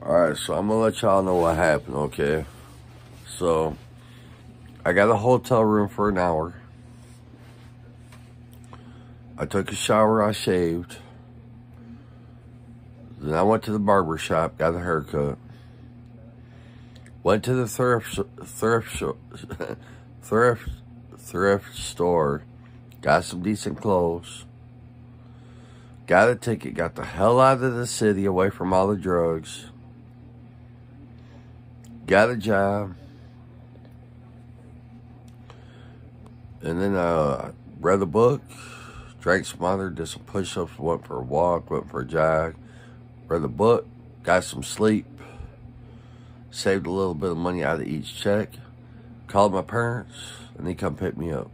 Alright, so I'm gonna let y'all know what happened, okay? So, I got a hotel room for an hour. I took a shower, I shaved. Then I went to the barber shop, got a haircut. Went to the thrift thrift thrift thrift store, got some decent clothes. Got a ticket, got the hell out of the city away from all the drugs got a job, and then uh, read a book, drank some other, did some push-ups, went for a walk, went for a jog, read a book, got some sleep, saved a little bit of money out of each check, called my parents, and they come pick me up.